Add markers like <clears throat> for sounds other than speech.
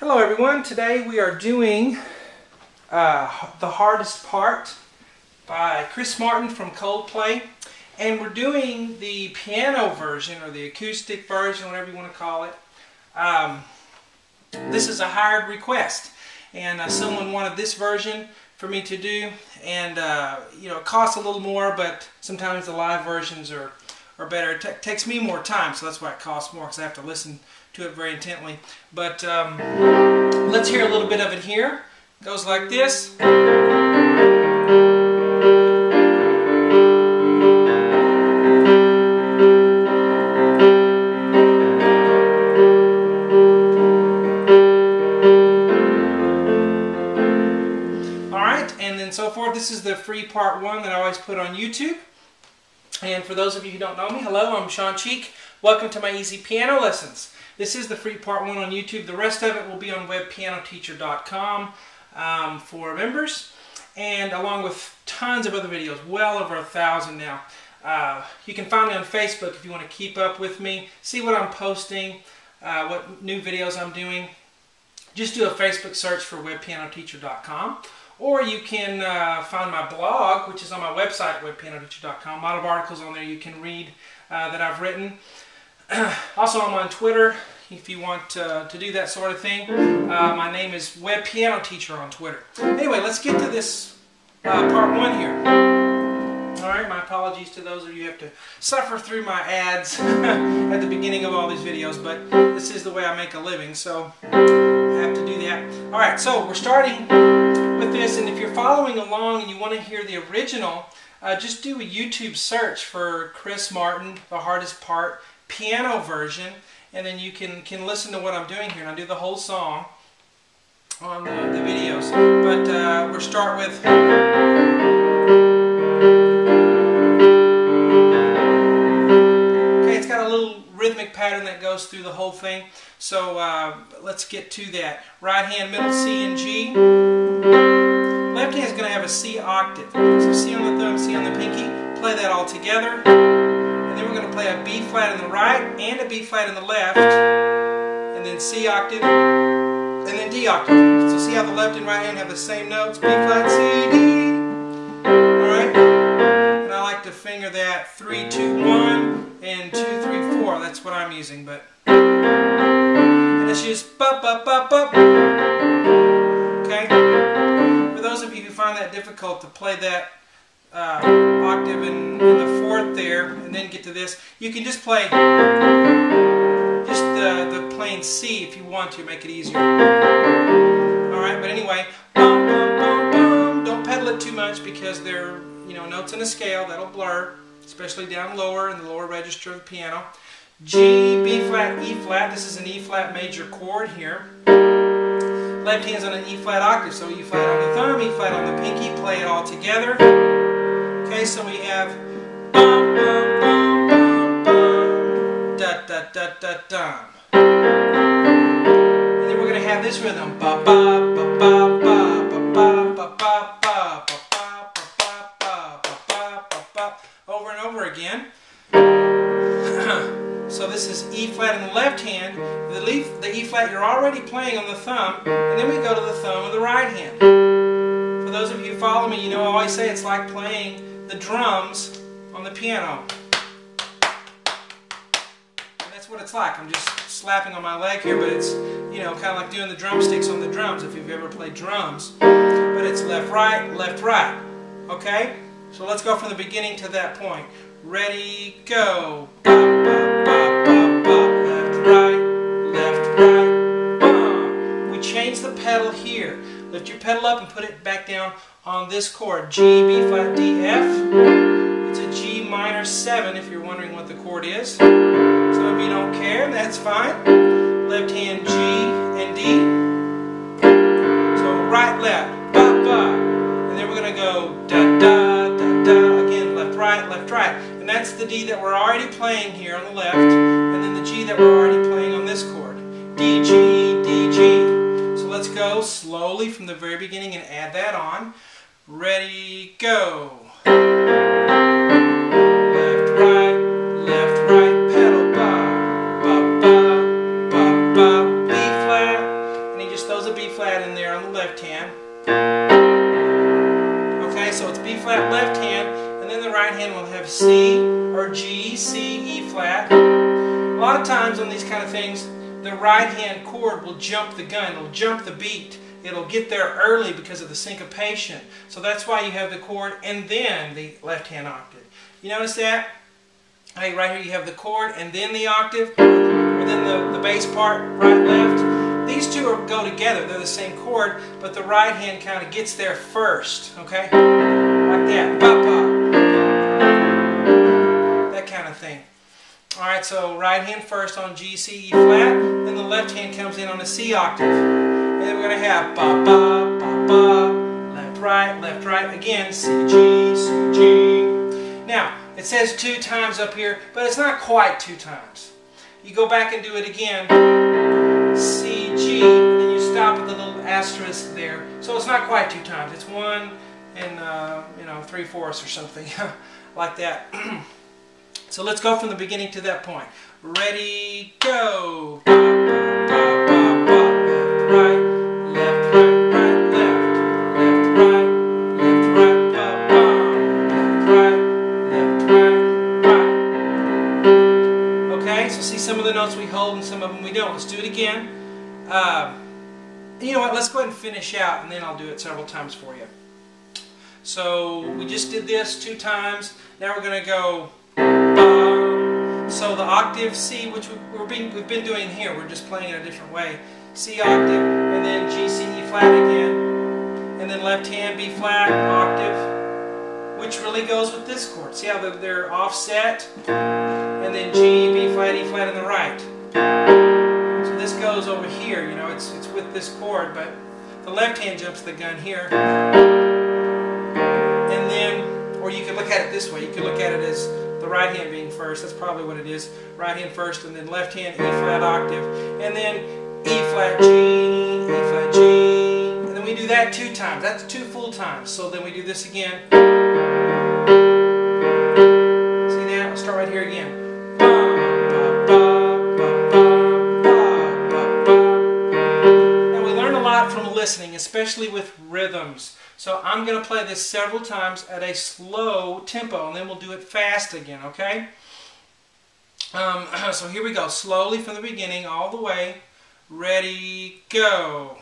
Hello everyone, today we are doing uh, The Hardest Part by Chris Martin from Coldplay and we're doing the piano version or the acoustic version, whatever you want to call it. Um, this is a hired request and uh, someone wanted this version for me to do and uh, you know it costs a little more but sometimes the live versions are, are better. It takes me more time so that's why it costs more because I have to listen to it very intently. But um, let's hear a little bit of it here. It goes like this. Alright, and then so forth. This is the free part one that I always put on YouTube. And for those of you who don't know me, hello, I'm Shawn Cheek. Welcome to my easy piano lessons. This is the free part one on YouTube. The rest of it will be on webpianoteacher.com um, for members, and along with tons of other videos, well over a thousand now. Uh, you can find me on Facebook if you want to keep up with me, see what I'm posting, uh, what new videos I'm doing. Just do a Facebook search for webpianoteacher.com. Or you can uh, find my blog, which is on my website, webpianoteacher.com. A lot of articles on there you can read uh, that I've written. <clears throat> also, I'm on Twitter if you want to do that sort of thing. Uh, my name is Web Piano Teacher on Twitter. Anyway, let's get to this uh, part one here. All right, my apologies to those of you who have to suffer through my ads <laughs> at the beginning of all these videos, but this is the way I make a living, so I have to do that. All right, so we're starting with this, and if you're following along and you want to hear the original, uh, just do a YouTube search for Chris Martin, The Hardest Part, piano version, and then you can, can listen to what I'm doing here. And I do the whole song on the, the videos. But uh, we'll start with... Okay, it's got a little rhythmic pattern that goes through the whole thing. So uh, let's get to that. Right hand, middle C and G. Left hand is going to have a C octave. So C on the thumb, C on the pinky. Play that all together. We're going to play a B flat in the right and a B flat in the left. And then C octave. And then D octave. So see how the left and right hand have the same notes? B flat, C, D. Alright? And I like to finger that 3, 2, 1 and 2, 3, 4. That's what I'm using. But And it's just bop, bop, bop, bop. Okay? For those of you who find that difficult to play that uh, octave in, in, the fourth there, and then get to this. You can just play just the, the plain C if you want to, make it easier. Alright, but anyway, don't pedal it too much because they're you know notes in a scale, that'll blur, especially down lower in the lower register of the piano. G, B flat, E flat, this is an E flat major chord here. Left hand's on an E flat octave, so E flat on the thumb, E flat on the pinky, play it all together. So we have bum bum bum da da da da dum. And then we're gonna have this rhythm ba ba ba ba ba ba ba ba ba ba ba ba ba ba ba ba over and over again. so this is E flat in the left hand, the, leaf, the E flat you're already playing on the thumb, and then we go to the thumb of the right hand. For those of you who follow me, you know I always say it's like playing the drums on the piano. And that's what it's like. I'm just slapping on my leg here, but it's, you know, kind of like doing the drumsticks on the drums if you've ever played drums. But it's left, right, left, right. Okay? So let's go from the beginning to that point. Ready, go. Change the pedal here. Lift your pedal up and put it back down on this chord, G, B flat, D, F. It's a G minor 7 if you're wondering what the chord is. Some of you don't care, that's fine. Left hand G and D. So right, left, ba, ba. And then we're going to go da, da, da, da. Again, left, right, left, right. And that's the D that we're already playing here on the left. And then the G that we're already playing on this chord. D, G, D, G. So let's go slowly from the very beginning and add that on. Ready, go. Left, right, left, right, pedal, ba, ba, ba, ba, B flat, and he just throws a B flat in there on the left hand. Okay, so it's B flat left hand, and then the right hand will have C or G, C, E flat. A lot of times on these kind of things, the right hand chord will jump the gun, it'll jump the beat. It'll get there early because of the syncopation. So that's why you have the chord and then the left hand octave. You notice that? Hey, right here you have the chord and then the octave, then the, the bass part, right, left. These two are, go together. They're the same chord, but the right hand kind of gets there first, okay? Like that. Ba, ba. That kind of thing. Alright, so right hand first on G, C, E flat, then the left hand comes in on a C octave. And then we're going to have ba, ba, ba, ba, left, right, left, right, again, C, G, C, G. Now, it says two times up here, but it's not quite two times. You go back and do it again, C, G, and then you stop at the little asterisk there. So it's not quite two times. It's one and, uh, you know, three-fourths or something, <laughs> like that. <clears throat> so let's go from the beginning to that point. Ready, go! We don't. Let's do it again. Uh, you know what, let's go ahead and finish out and then I'll do it several times for you. So we just did this two times. Now we're going to go ba. So the octave C, which we're being, we've been doing here, we're just playing it a different way. C octave, and then G, C, E flat again. And then left hand B flat octave, which really goes with this chord. See how they're offset? And then G, B flat, E flat in the right. Goes over here, you know, it's, it's with this chord, but the left hand jumps the gun here. And then, or you could look at it this way, you could look at it as the right hand being first, that's probably what it is. Right hand first, and then left hand E flat octave, and then E flat G, E flat G, and then we do that two times. That's two full times. So then we do this again. Lot from listening, especially with rhythms. So I'm going to play this several times at a slow tempo, and then we'll do it fast again, okay? Um, <clears throat> so here we go, slowly from the beginning all the way. Ready, go.